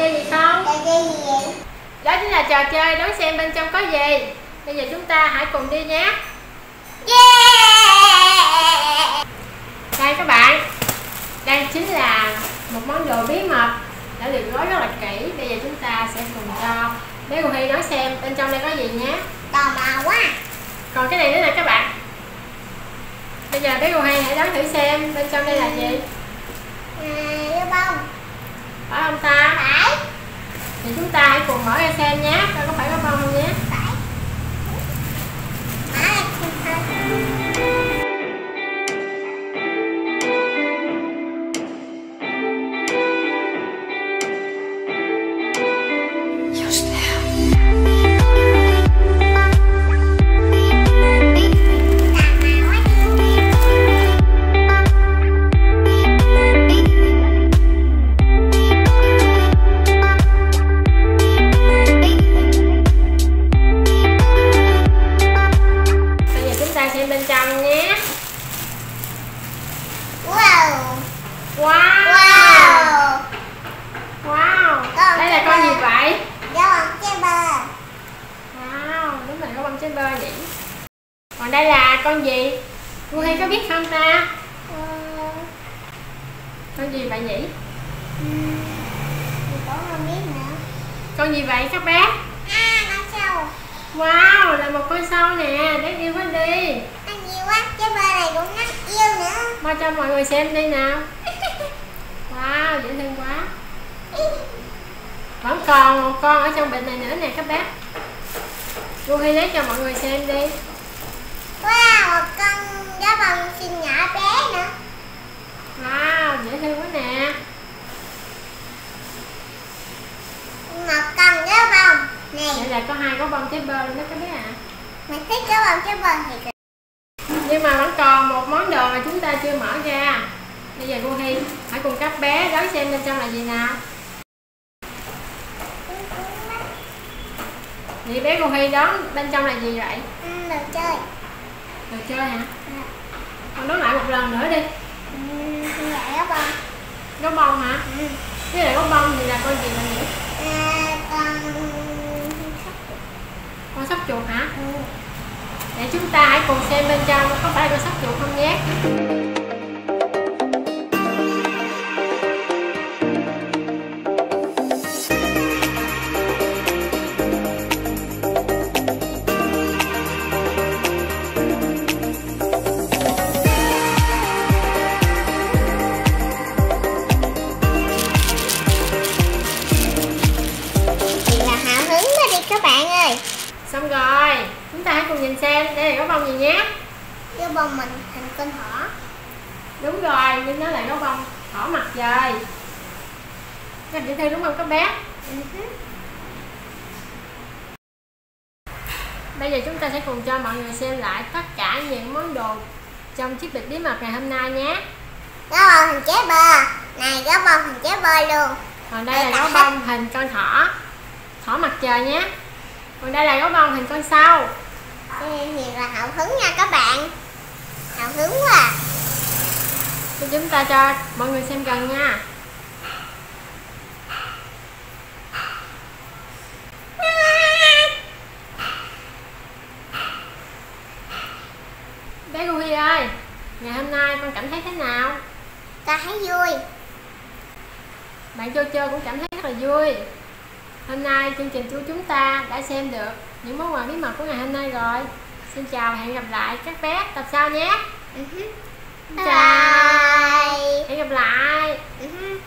chơi gì không? Trò chơi gì vậy? Đó chính là trò chơi đón xem bên trong có gì. Bây giờ chúng ta hãy cùng đi nhé. Yeah! Đây các bạn Đây chính là một món đồ bí mật đã được gói rất là kỹ. Bây giờ chúng ta sẽ cùng cho bé Du Hi đón xem bên trong đây có gì nhé. Tò mò quá. Còn cái này nữa nè các bạn. Bây giờ bé Du Hi hãy đoán thử xem bên trong đây là gì. À, bông phải không ta? Phải. Thì chúng ta hãy cùng mở ra xem nhé. Coi có phải có bông không nhé? Đây là con gì? Du Hi có biết không ta? Ừ, Con gì vậy nhỉ? Không biết nữa. Con gì vậy các bé? À, nó sâu Wow, là một con sâu nè, đáng yêu quá đi. Nó nhiều quá, cái bơ này cũng rất yêu nữa. Mau cho mọi người xem đi nào. Wow, dễ thương quá. Vẫn còn một con ở trong bịch này nữa nè các bé. Du Hi lấy cho mọi người xem đi. con xinh nhỏ bé nữa. Wow, dễ thương quá nè. Một con gấu bông Này, Vậy là có hai có bông trái bơ luôn đó các bé ạ. Mình thích gấu bông cái bơ thì Nhưng mà vẫn còn một món đồ mà chúng ta chưa mở ra. Bây giờ cô Hi hãy cùng các bé đoán xem bên trong là gì nào. Vậy bé cô Hi đoán bên trong là gì vậy? Ừ, đồ chơi. Đồ chơi hả? Con đoán lại một lần nữa đi Ừ, dạ gấu bông Gấu bông hả? Ừ. Với lại gấu bông thì là con gì bạn nghĩ? À, con Con sóc chuột hả? ừ. Để chúng ta hãy cùng xem bên trong có phải con sóc chuột không nhé cùng nhìn xem đây là gấu bông gì nhé. Gấu bông mình thành con thỏ. Đúng rồi, nhưng nó là gấu bông thỏ mặt trời. Rất dễ thương đúng không các bé? Ừ. Bây giờ chúng ta sẽ cùng cho mọi người xem lại tất cả những món đồ trong chiếc bịch bí mật ngày hôm nay nhé. Gấu bông hình trái bơ. Này gấu bông hình trái bơ luôn. Còn đây là gấu bông hình con thỏ. Thỏ mặt trời nhé. Còn đây là gấu bông hình con sâu Thiệt là hào hứng nha các bạn Hào hứng quá à. Thì chúng ta cho mọi người xem gần nha Bé Hi ơi Ngày hôm nay con cảm thấy thế nào? Ta thấy vui Bạn Chô Chô cũng cảm thấy rất là vui Hôm nay chương trình của chúng ta đã xem được những món quà bí mật của ngày hôm nay rồi. Xin chào và hẹn gặp lại các bé tập sau nhé. Ừ hứ. Xin chào Bye. Hẹn gặp lại. Ừ hứ.